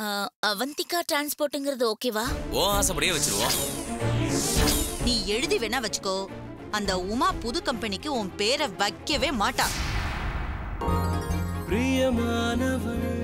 அவந்திகா டிரான்ஸ்போர்ட்ங்கிறது ஓகேவா? ஓ ஆசைப்படியே வச்சிருவோம். நீ எழுதி வேணா வச்சுக்கோ. அந்த உமா புது கம்பெனிக்கு உன் பேரை வைக்கவே மாட்டா. பிரியமானவள்